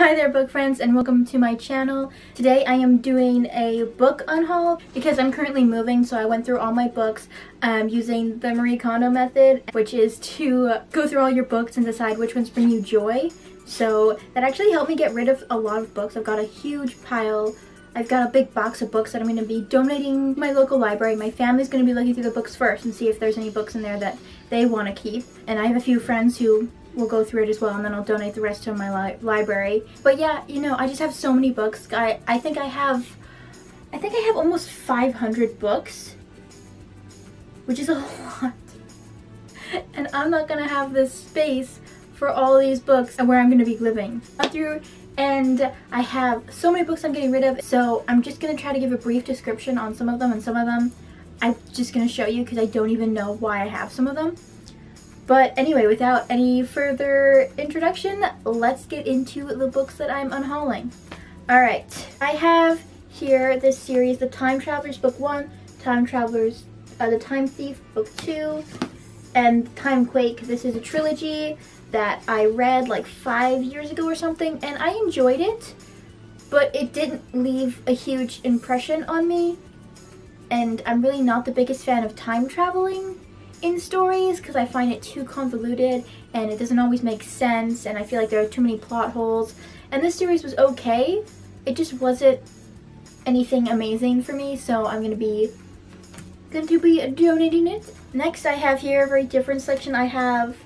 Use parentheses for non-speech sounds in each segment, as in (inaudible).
Hi there book friends and welcome to my channel. Today I am doing a book unhaul because I'm currently moving so I went through all my books um, using the Marie Kondo method which is to go through all your books and decide which ones bring you joy. So that actually helped me get rid of a lot of books. I've got a huge pile I've got a big box of books that I'm going to be donating my local library. My family's going to be looking through the books first and see if there's any books in there that they want to keep. And I have a few friends who will go through it as well and then I'll donate the rest to my li library. But yeah, you know, I just have so many books. I, I think I have, I think I have almost 500 books, which is a (laughs) lot. And I'm not to have this space for all these books and where I'm to be living. Through and I have so many books I'm getting rid of so I'm just to try to give a brief description on some of them and some of them I'm just to show you because I don't even know why I have some of them. But anyway, without any further introduction, let's get into the books that I'm unhauling. Alright, I have here this series, The Time Travelers Book 1, Time Travelers, uh, The Time Thief Book 2, and Time Quake. This is a trilogy that I read like five years ago or something, and I enjoyed it, but it didn't leave a huge impression on me. And I'm really not the biggest fan of time traveling in stories because I find it too convoluted and it doesn't always make sense and I feel like there are too many plot holes. And this series was okay, it just wasn't anything amazing for me, so I'm gonna be going to be donating it. Next I have here a very different section. I have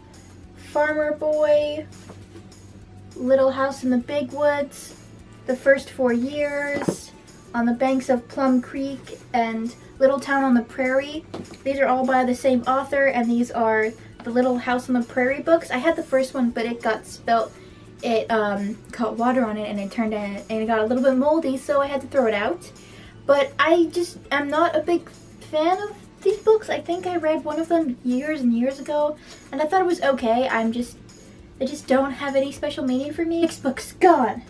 Farmer Boy, Little House in the Big Woods, The First Four Years, On the Banks of Plum Creek, and Little Town on the Prairie. These are all by the same author, and these are the Little House on the Prairie books. I had the first one, but it got spilt. It um, caught water on it, and it turned in, and it got a little bit moldy, so I had to throw it out. But I just am not a big fan of these books. I think I read one of them years and years ago, and I thought it was okay. I'm just, they just don't have any special meaning for me. Next book's gone.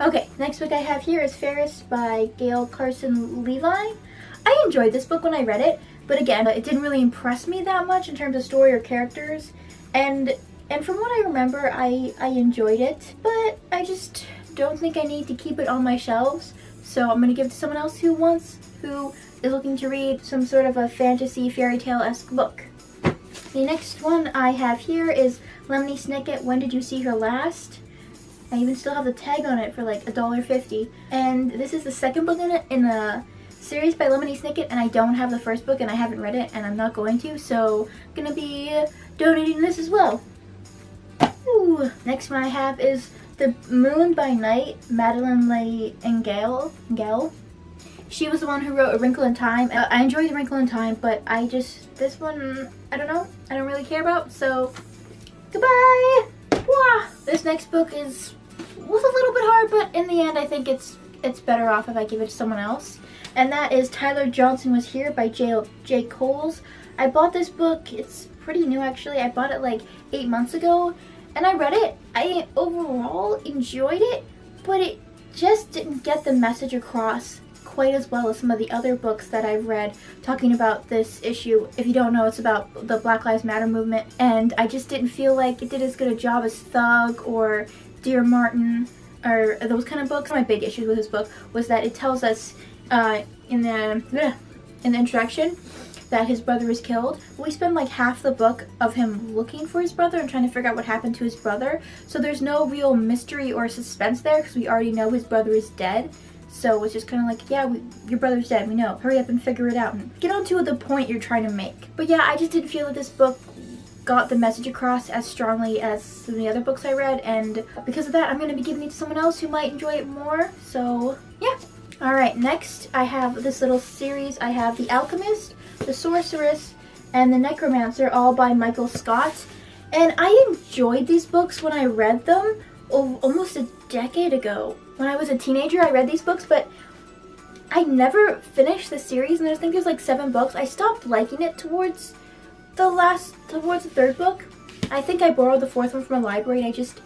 Okay, next book I have here is Fairest by Gail Carson Levine. I enjoyed this book when I read it, but again, it didn't really impress me that much in terms of story or characters. And and from what I remember, I, I enjoyed it, but I just don't think I need to keep it on my shelves. So I'm going to give it to someone else who wants, who is looking to read some sort of a fantasy fairy tale-esque book. The next one I have here is Lemony Snicket, When Did You See Her Last? I even still have the tag on it for like $1.50. And this is the second book in, it, in the series by Lemony Snicket, and I don't have the first book and I haven't read it, and I'm not going to, so I'm gonna be donating this as well. Ooh. Next one I have is The Moon by Night, Madeleine L'Engle. Engel. She was the one who wrote A Wrinkle in Time. Uh, I enjoyed A Wrinkle in Time, but I just, this one, I don't know. I don't really care about, so goodbye. Wah. This next book is, was a little bit hard, but in the end, I think it's it's better off if I give it to someone else. And that is Tyler Johnson Was Here by J. J. Coles. I bought this book, it's pretty new actually. I bought it like eight months ago and I read it. I overall enjoyed it, but it just didn't get the message across quite as well as some of the other books that I've read talking about this issue. If you don't know, it's about the Black Lives Matter movement, and I just didn't feel like it did as good a job as Thug or Dear Martin or those kind of books. One of My big issue with this book was that it tells us uh, in the in the introduction that his brother is killed. We spend like half the book of him looking for his brother and trying to figure out what happened to his brother. So there's no real mystery or suspense there because we already know his brother is dead. So it's just kind of like, yeah, we, your brother's dead, we know. Hurry up and figure it out and get on to the point you're trying to make. But yeah, I just didn't feel that this book got the message across as strongly as some of the other books I read and because of that I'm going to be giving it to someone else who might enjoy it more. So yeah. Alright, next I have this little series. I have The Alchemist, The Sorceress, and The Necromancer all by Michael Scott. And I enjoyed these books when I read them almost a decade ago. When I was a teenager, I read these books, but I never finished the series, and I think there's like seven books. I stopped liking it towards the last, towards the third book. I think I borrowed the fourth one from a library, and I just,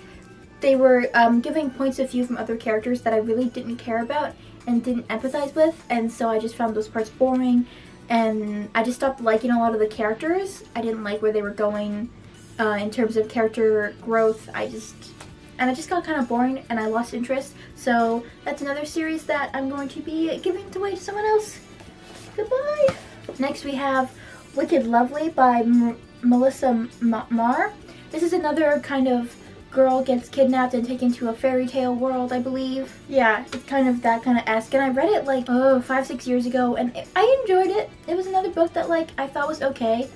they were um, giving points of view from other characters that I really didn't care about and didn't empathize with, and so I just found those parts boring, and I just stopped liking a lot of the characters. I didn't like where they were going uh, in terms of character growth. I just, and I just got kind of boring and I lost interest. So that's another series that I'm going to be giving away to someone else. Goodbye. Next we have Wicked Lovely by M Melissa Marr. This is another kind of girl gets kidnapped and taken to a fairy tale world, I believe. Yeah, it's kind of that kind of esque. And I read it like, oh, five, six years ago, and it, I enjoyed it. It was another book that like I thought was okay,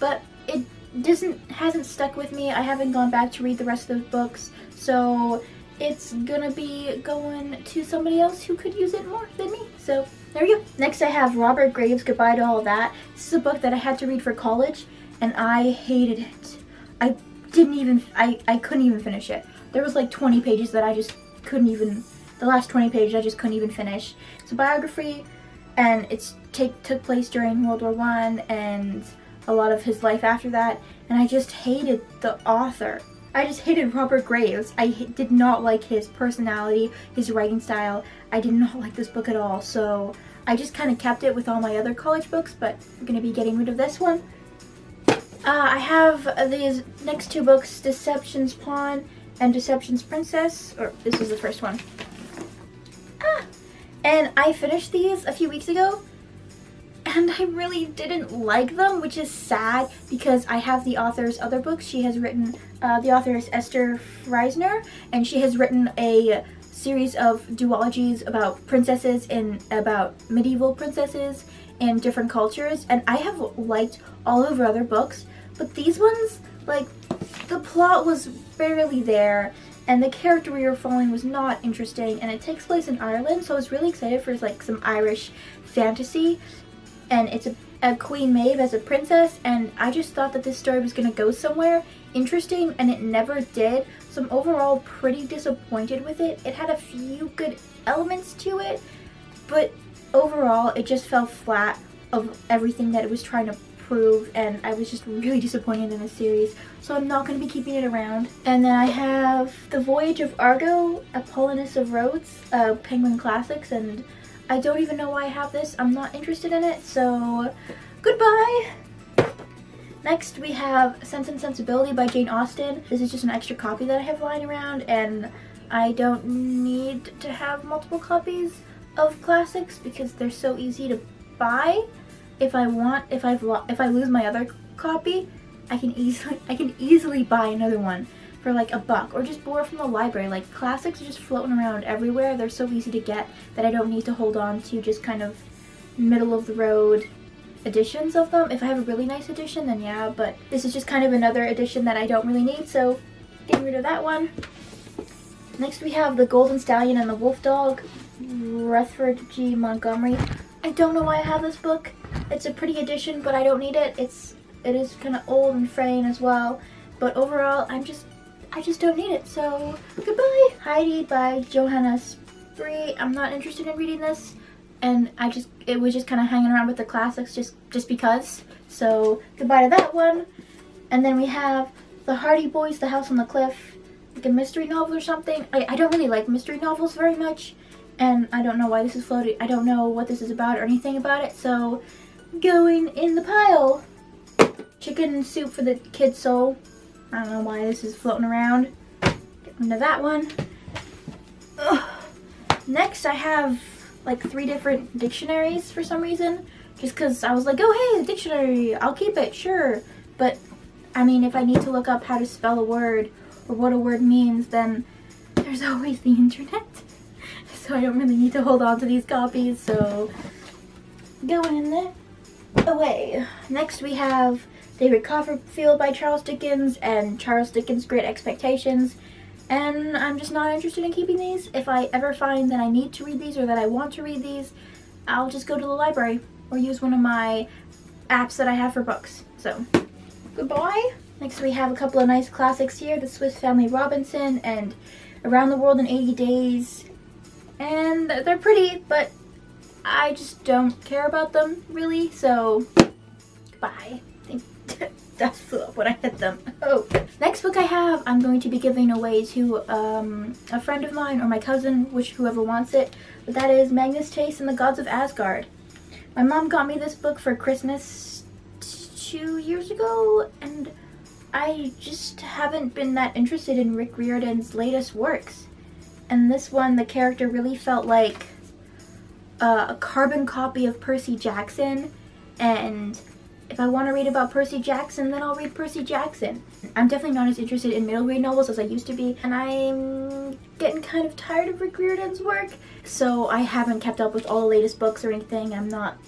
but it doesn't hasn't stuck with me. I haven't gone back to read the rest of those books, so it's gonna be going to somebody else who could use it more than me. So there we go. Next I have Robert Graves' Goodbye to All That. This is a book that I had to read for college, and I hated it. I didn't even, I, I couldn't even finish it. There was like 20 pages that I just couldn't even, the last 20 pages I just couldn't even finish. It's a biography and it's take, took place during World War One and a lot of his life after that. And I just hated the author. I just hated Robert Graves. I did not like his personality, his writing style. I did not (laughs) like this book at all. So I just kind of kept it with all my other college books, but I'm going to be getting rid of this one. Uh, I have these next two books, Deception's Pawn and Deception's Princess, or this is the first one. Ah! And I finished these a few weeks ago, and I really didn't like them, which is sad because I have the author's other books. She has written, uh, the author is Esther Friesner, and she has written a series of duologies about princesses and about medieval princesses in different cultures, and I have liked all of her other books, but these ones, like, the plot was barely there, and the character we were following was not interesting, and it takes place in Ireland, so I was really excited for, like, some Irish fantasy, and it's a, a Queen Maeve as a princess, and I just thought that this story was going to go somewhere interesting, and it never did, so I'm overall pretty disappointed with it. It had a few good elements to it, but overall it just fell flat of everything that it was trying to prove and I was just really disappointed in the series so I'm not going to be keeping it around. And then I have The Voyage of Argo, Apollonius of Rhodes, uh, Penguin Classics and I don't even know why I have this. I'm not interested in it so goodbye! Next we have Sense and Sensibility by Jane Austen. This is just an extra copy that I have lying around and I don't need to have multiple copies of classics because they're so easy to buy if I want, if I've if I lose my other copy, I can easily (laughs) I can easily buy another one for like a buck or just borrow from the library. Like classics are just floating around everywhere. They're so easy to get that I don't need to hold on to just kind of middle of the road editions of them. If I have a really nice edition, then yeah, but this is just kind of another edition that I don't really need, so getting rid of that one. Next we have The Golden Stallion and the Wolf Dog, Rutherford G. Montgomery. I don't know why I have this book. It's a pretty edition, but I don't need it. It's it is kind of old and fraying as well. But overall, I'm just I just don't need it. So goodbye. Heidi by Johanna Spyri. I'm not interested in reading this, and I just it was just kind of hanging around with the classics just just because. So goodbye to that one. And then we have the Hardy Boys, The House on the Cliff, like a mystery novel or something. I, I don't really like mystery novels very much and I don't know why this is floating. I don't know what this is about or anything about it, so going in the pile. Chicken soup for the kid soul. I don't know why this is floating around. Get into that one. Ugh. Next, I have like three different dictionaries for some reason. Just because I was like, oh hey, the dictionary, I'll keep it, sure. But, I mean, if I need to look up how to spell a word or what a word means, then there's always the (laughs) internet so I don't really need to hold on to these copies, so going in there. Away. Next we have David Copperfield by Charles Dickens and Charles Dickens' Great Expectations. And I'm just not interested in keeping these. If I ever find that I need to read these or that I want to read these, I'll just go to the library or use one of my apps that I have for books. So, goodbye. Next we have a couple of nice classics here, The Swiss Family Robinson and Around the World in 80 Days and they're pretty, but I just don't care about them really, so bye. Dust flew up when I hit them. Oh. Next book I have, I'm going to be giving away to um, a friend of mine or my cousin, which whoever wants it. But that is Magnus Chase and the Gods of Asgard. My mom got me this book for Christmas two years ago, and I just haven't been that interested in Rick Riordan's latest works. And this one, the character really felt like uh, a carbon copy of Percy Jackson. And if I want to read about Percy Jackson, then I'll read Percy Jackson. I'm definitely not as interested in middle grade novels as I used to be, and I'm getting kind of tired of Rick Riordan's work, so I haven't kept up with all the latest books or anything. I'm not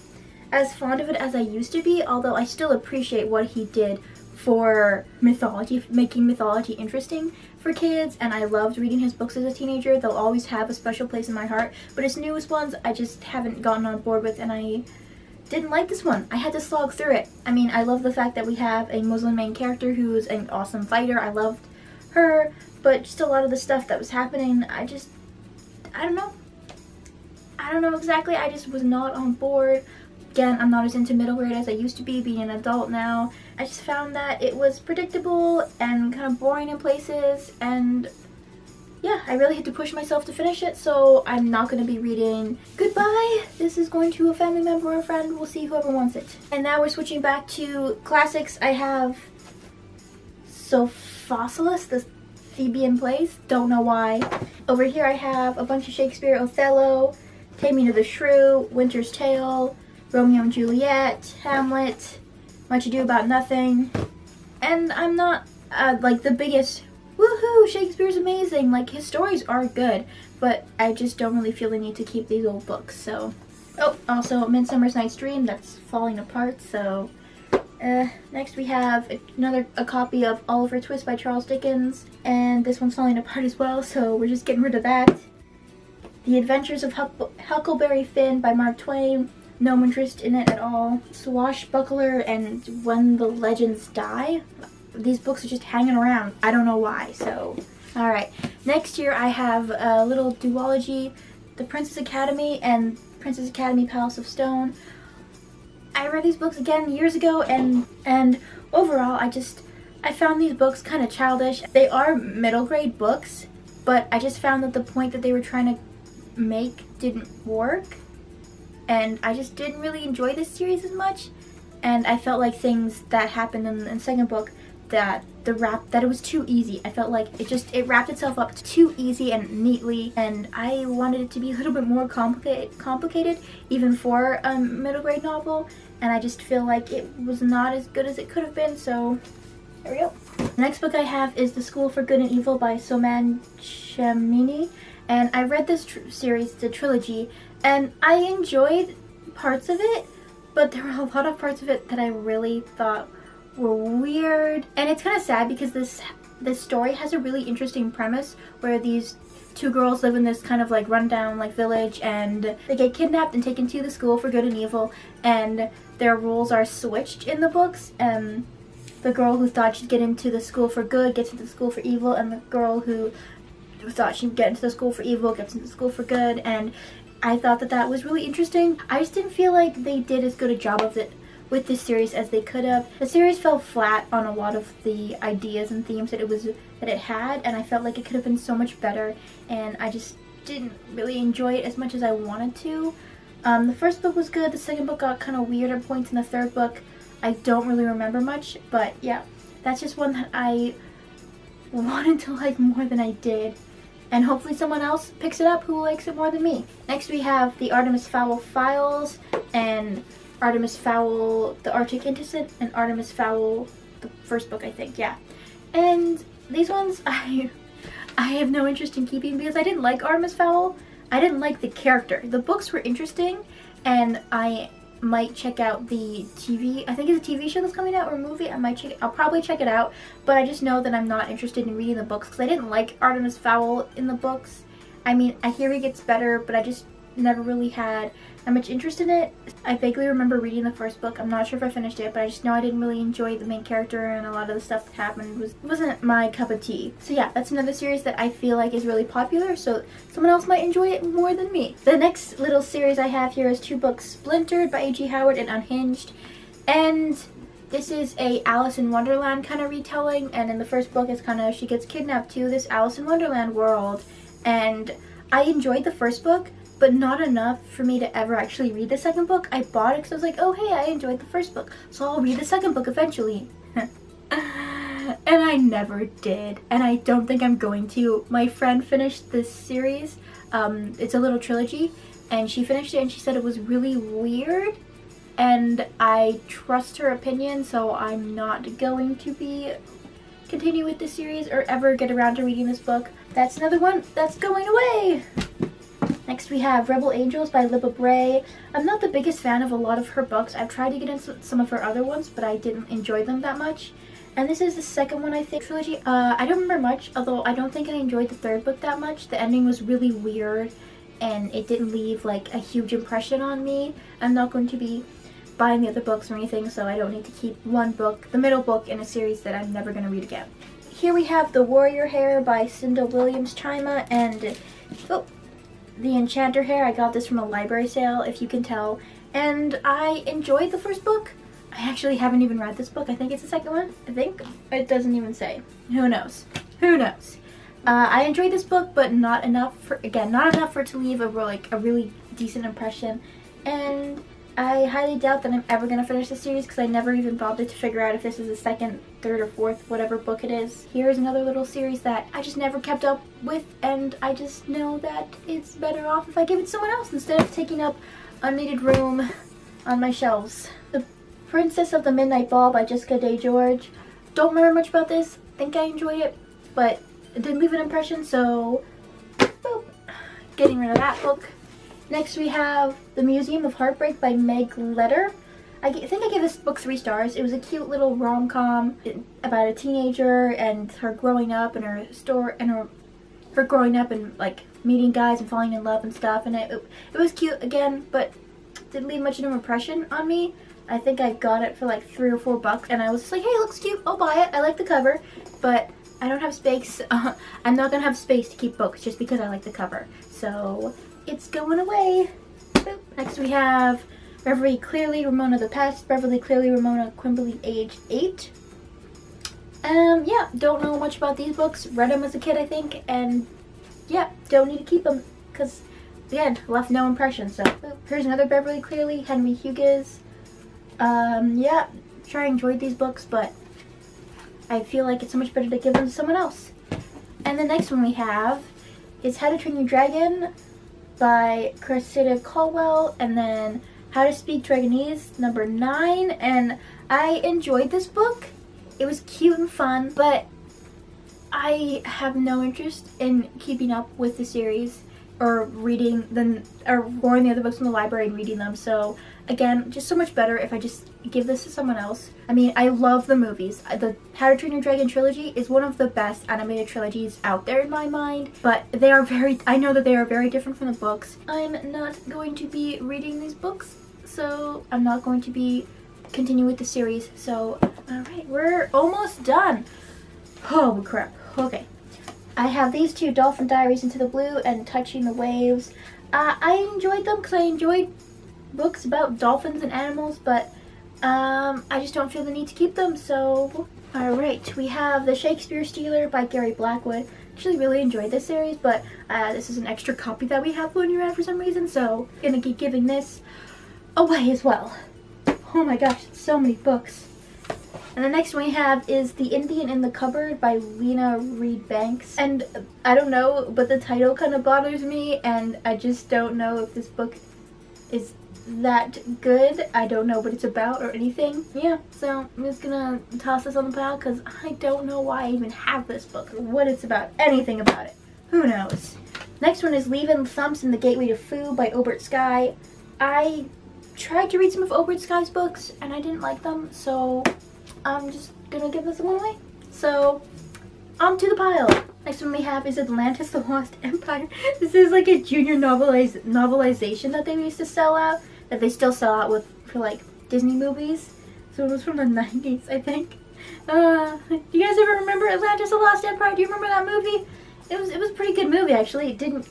as fond of it as I used to be, although I still appreciate what he did for mythology, making mythology interesting for kids, and I loved reading his books as a teenager. They'll always have a special place in my heart, but his newest ones I just haven't gotten on board with, and I didn't like this one. I had to slog through it. I mean, I love the fact that we have a Muslim main character who's an awesome fighter. I loved her, but just a lot of the stuff that was happening, I just, I don't know. I don't know exactly. I just was not on board. Again, I'm not as into middle grade as I used to be, being an adult now. I just found that it was predictable and kind of boring in places, and yeah, I really had to push myself to finish it, so I'm not going to be reading Goodbye. This is going to a family member or a friend. We'll see whoever wants it. And now we're switching back to classics. I have Sophocles, the Theban plays. Don't know why. Over here I have a bunch of Shakespeare, Othello, Taming of the Shrew, Winter's Tale, Romeo and Juliet, Hamlet, Much Ado About Nothing. And I'm not uh, like the biggest woohoo, Shakespeare's amazing. Like his stories are good, but I just don't really feel the need to keep these old books. So, oh, also Midsummer's Night's Dream, that's falling apart. So, uh, next we have another a copy of Oliver Twist by Charles Dickens, and this one's falling apart as well. So we're just getting rid of that. The Adventures of Huck Huckleberry Finn by Mark Twain. No interest in it at all. Swashbuckler and When the Legends Die these books are just hanging around. I don't know why, so. Alright, next year I have a little duology, The Princess Academy and Princess Academy Palace of Stone. I read these books again years ago and, and overall I just, I found these books kind of childish. They are middle grade books, but I just found that the point that they were trying to make didn't work. And I just didn't really enjoy this series as much. And I felt like things that happened in the second book that the wrap that it was too easy. I felt like it just it wrapped itself up too easy and neatly and I wanted it to be a little bit more complicated complicated even for a middle grade novel and I just feel like it was not as good as it could have been so there we go. The next book I have is The School for Good and Evil by Soman Chainani and I read this series, the trilogy, and I enjoyed parts of it but there were a lot of parts of it that I really thought were weird. And it's kind of sad because this this story has a really interesting premise where these two girls live in this kind of like rundown like village and they get kidnapped and taken to the school for good and evil and their roles are switched in the books and the girl who thought she'd get into the school for good gets into the school for evil and the girl who thought she'd get into the school for evil gets into the school for good and I thought that that was really interesting. I just didn't feel like they did as good a job of it with this series as they could have. The series fell flat on a lot of the ideas and themes that it was that it had and I felt like it could have been so much better and I just didn't really enjoy it as much as I wanted to. Um, the first book was good, the second book got kind of weird at points, and the third book I don't really remember much, but yeah, that's just one that I wanted to like more than I did. And hopefully someone else picks it up who likes it more than me. Next we have the Artemis Fowl Files, and Artemis Fowl, The Arctic Incident, and Artemis Fowl, the first book, I think, yeah. And these ones, (laughs) I, I have no interest in keeping because I didn't like Artemis Fowl. I didn't like the character. The books were interesting, and I might check out the TV. I think it's a TV show that's coming out or a movie. I might check. It, I'll probably check it out, but I just know that I'm not interested in reading the books because I didn't like Artemis Fowl in the books. I mean, I hear he gets better, but I just never really had that much interest in it. I vaguely remember reading the first book. I'm not sure if I finished it, but I just know I didn't really enjoy the main character and a lot of the stuff that happened was, wasn't my cup of tea. So yeah, that's another series that I feel like is really popular, so someone else might enjoy it more than me. The next little series I have here is two books, Splintered by A.G. Howard and Unhinged. And this is a Alice in Wonderland kind of retelling, and in the first book it's kind of, she gets kidnapped to this Alice in Wonderland world. And I enjoyed the first book, but not enough for me to ever actually read the second book. I bought it because I was like, oh hey, I enjoyed the first book, so I'll read the second book eventually. (laughs) and I never did, and I don't think I'm going to. My friend finished this series. Um, it's a little trilogy, and she finished it and she said it was really weird and I trust her opinion so I'm not going to be continue with this series or ever get around to reading this book. That's another one that's going away! Next we have Rebel Angels by Libba Bray. I'm not the biggest fan of a lot of her books. I've tried to get into some of her other ones but I didn't enjoy them that much. And this is the second one I think trilogy. Uh, I don't remember much although I don't think I enjoyed the third book that much. The ending was really weird and it didn't leave like a huge impression on me. I'm not going to be buying the other books or anything, so I don't need to keep one book, the middle book, in a series that I'm never going to read again. Here we have The Warrior Heir by Cinda Williams Chima, and oh, The Enchanter Heir. I got this from a library sale, if you can tell, and I enjoyed the first book. I actually haven't even read this book. I think it's the second one. I think. It doesn't even say. Who knows? Who knows? Uh, I enjoyed this book, but not enough for, again, not enough for it to leave a, like, a really decent impression. And I highly doubt that I'm ever going to finish the series because I never even bothered to figure out if this is the second, third, or fourth, whatever book it is. Here's another little series that I just never kept up with and I just know that it's better off if I give it to someone else instead of taking up unneeded room on my shelves. The Princess of the Midnight Ball by Jessica Day George. Don't remember much about this. think I enjoyed it, but it didn't leave an impression, so boop. Getting rid of that book. Next we have The Museum of Heartbreak by Meg Leder. I think I gave this book three stars. It was a cute little rom-com about a teenager and her growing up and her store and her her growing up and like meeting guys and falling in love and stuff and it, it, it was cute again but didn't leave much of an impression on me. I think I got it for like three or four bucks and I was just like hey it looks cute I'll buy it I like the cover but I don't have space uh, (laughs) I'm not gonna have space to keep books just because I like the cover so it's going away. Boop. Next we have Beverly Cleary, Ramona the Pest, Beverly Cleary, Ramona Quimby, age 8. Um, yeah, don't know much about these books. Read them as a kid, I think, and yeah, don't need to keep them because, again, left no impression. So, here's another Beverly Cleary, Henry Huggins. Um, yeah, sure I enjoyed these books, but I feel like it's so much better to give them to someone else. And the next one we have is How to Train Your Dragon by Cressida Caldwell and then How to Speak Dragonese number 9 and I enjoyed this book. It was cute and fun but I have no interest in keeping up with the series or reading the or borrowing the other books from the library and reading them. So again, just so much better if I just give this to someone else. I mean, I love the movies. The How to Train Your Dragon trilogy is one of the best animated trilogies out there in my mind, but they are very, I know that they are very different from the books. I'm not going to be reading these books, so I'm not going to be continuing with the series. So, alright, we're almost done. Oh crap. Okay. I have these two, Dolphin Diaries Into the Blue and Touching the Waves. Uh, I enjoyed them because I enjoyed books about dolphins and animals, but um, I just don't feel the need to keep them, so... Alright, we have The Shakespeare Stealer by Gary Blackwood. Actually really enjoyed this series, but uh, this is an extra copy that we have floating around for some reason, so I'm gonna keep giving this away as well. Oh my gosh, so many books. And the next one we have is The Indian in the Cupboard by Lynne Reid Banks. And I don't know, but the title kind of bothers me and I just don't know if this book is that good. I don't know what it's about or anything. Yeah, so I'm just gonna toss this on the pile because I don't know why I even have this book or what it's about. Anything about it. Who knows? Next one is Leven Thumps in the Gateway to Foo by Obert Skye. I tried to read some of Obert Skye's books and I didn't like them, so I'm just gonna give this one away. So, on to the pile. Next one we have is Atlantis the Lost Empire. (laughs) This is like a junior noveliz novelization that they used to sell out, that they still sell out with for like Disney movies. So it was from the (laughs) 90s, I think. Uh, you guys ever remember Atlantis the Lost Empire? Do you remember that movie? It was it was a pretty good movie actually. It didn't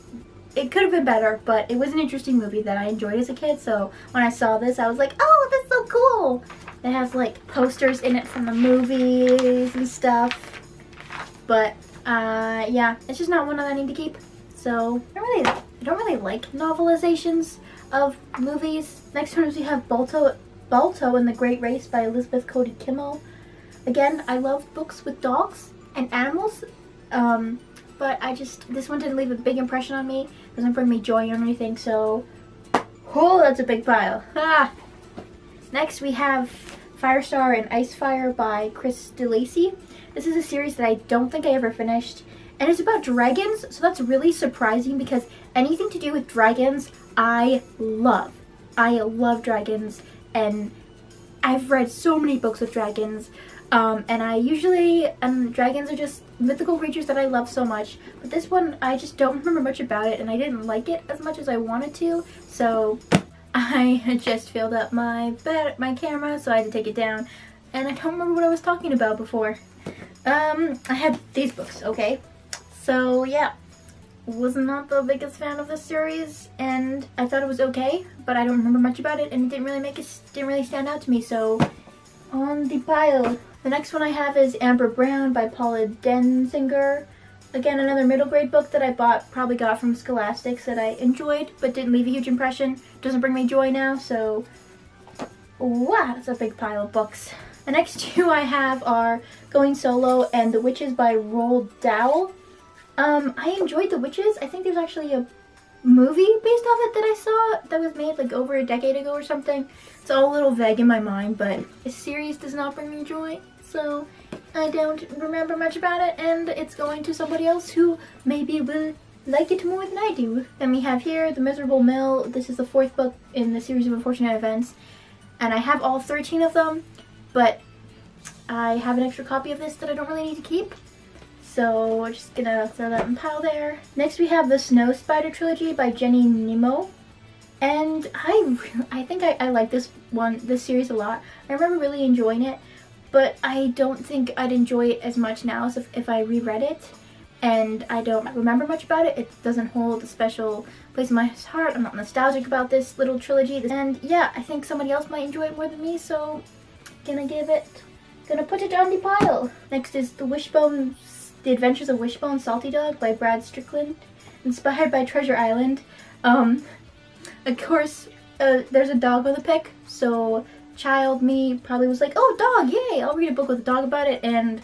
it could have been better, but it was an interesting movie that I enjoyed as a kid. So when I saw this, I was like, oh, that's so cool. It has like posters in it from the movies and stuff. But uh, yeah, it's just not one that I need to keep. So I really, I don't really like novelizations of movies. Next is we have Balto, Balto and the Great Race by Elizabeth Cody Kimmel. Again, I love books with dogs and animals, um, but I just, this one didn't leave a big impression on me. doesn't bring me joy or anything, so, oh, that's a big pile. (laughs) Ah. Next we have Firestar and Icefire by Chris d'Lacey. This is a series that I don't think I ever finished. And it's about dragons, so that's really surprising because anything to do with dragons, I love. I love dragons, and I've read so many books with dragons. Um, and I usually, um, dragons are just mythical creatures that I love so much. But this one, I just don't remember much about it, and I didn't like it as much as I wanted to. So (laughs) I had just filled up my bed, my camera, so I had to take it down. And I don't remember what I was talking about before. Um, I had these books, okay? So yeah, was not the biggest fan of this series, and I thought it was okay, but I don't remember much about it, and it didn't really make it, didn't really stand out to me, so on the pile. The next one I have is Amber Brown by Paula Danziger. Again, another middle grade book that I bought, probably got from Scholastics that I enjoyed, but didn't leave a huge impression. Doesn't bring me joy now, so wow, that's a big pile of books. The next (laughs) two I have are Going Solo and The Witches by Roald Dahl. Um, I enjoyed The Witches. I think there's actually a movie based off it that I saw that was made like over a decade ago or something. It's all a little vague in my mind, but the series does not bring me joy, so I don't remember much about it, and it's going to somebody else who maybe will like it more than I do. Then we have here The Miserable Mill. This is the fourth book in the series of unfortunate events, and I have all 13 of them, but I have an extra copy of this that I don't really need to keep. So we're just gonna throw that in pile there. Next we have the Snow Spider Trilogy by Jenny Nimmo. And I, I think I, I like this one, this series a lot. I remember really enjoying it, but I don't think I'd enjoy it as much now as if, if I reread it. And I don't remember much about it. It doesn't hold a special place in my heart. I'm not nostalgic about this little trilogy. And yeah, I think somebody else might enjoy it more than me, so gonna give it, gonna put it on the pile. Next is the Wishbone the Adventures of Wishbone Salty Dog by Brad Strickland, inspired by Treasure Island. Um, of course, uh, there's a dog with a pic, so child me probably was like, oh, dog, yay, I'll read a book with a dog about it, and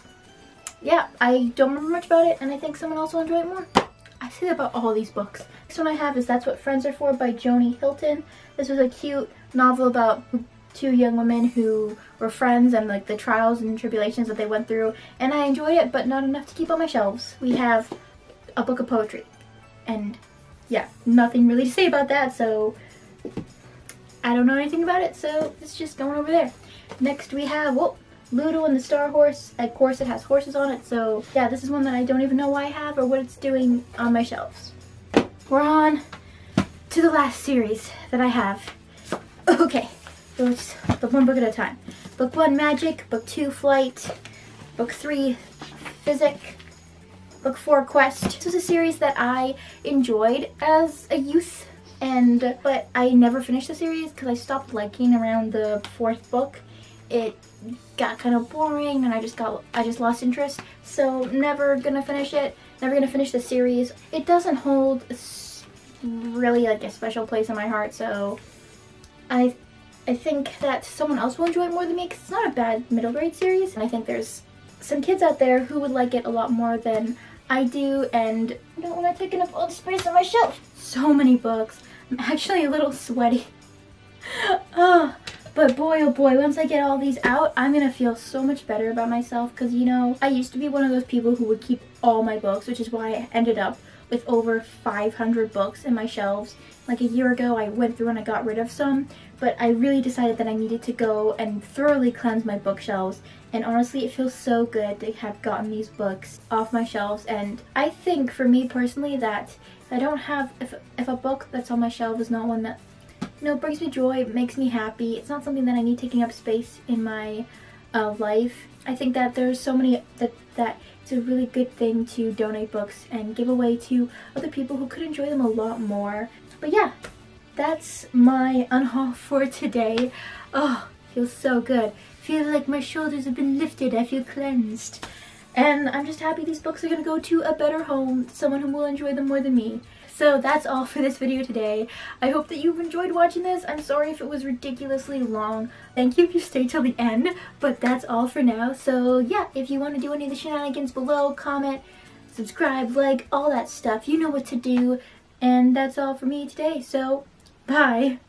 yeah, I don't remember much about it, and I think someone else will enjoy it more. I say that about all these books. Next one I have is That's What Friends Are For by Joni Hilton. This was a cute novel about two young women who were friends and like the trials and tribulations that they went through and I enjoyed it but not enough to keep on my shelves. We have a book of poetry and yeah nothing really to say about that so I don't know anything about it so it's just going over there. Next we have whoa, Ludo and the Star Horse. Of course it has horses on it so yeah this is one that I don't even know why I have or what it's doing on my shelves. We're on to the last series that I have. Okay, the one book at a time. Book one, Magyk. Book two, Flyte. Book three, Physik. Book four, Queste. This was a series that I enjoyed as a youth, and but I never finished the series because I stopped liking around the fourth book. It got kind of boring, and I just got I just lost interest. So never gonna finish it. Never gonna finish the series. It doesn't hold really like a special place in my heart, so I I think that someone else will enjoy it more than me because it's not a bad middle grade series. And I think there's some kids out there who would like it a lot more than I do and I don't want to take up all the space on my shelf. So many books. I'm actually a little sweaty. oh, (laughs) but boy oh boy, once I get all these out, I'm going to feel so much better about myself because, you know, I used to be one of those people who would keep all my books, which is why I ended up with over 500 books in my shelves. Like a year ago, I went through and I got rid of some, but I really decided that I needed to go and thoroughly cleanse my bookshelves. And honestly, it feels so good to have gotten these books off my shelves. And I think for me personally that I don't have, if, if a book that's on my shelf is not one that, you know, brings me joy, makes me happy, it's not something that I need taking up space in my uh, life. I think that there's so many that that it's a really good thing to donate books and give away to other people who could enjoy them a lot more. But yeah, that's my unhaul (laughs) for today. Oh, feels so good. Feel like my shoulders have been lifted. I feel cleansed. And I'm just happy these books are going to go to a better home, someone who will enjoy them more than me. So that's all for this video today. I hope that you've enjoyed watching this. I'm sorry if it was ridiculously long. Thank you if you stayed till the end, but that's all for now. So yeah, if you want to do any of the shenanigans below, comment, subscribe, like, all that stuff. You know what to do. And that's all for me today. So, bye.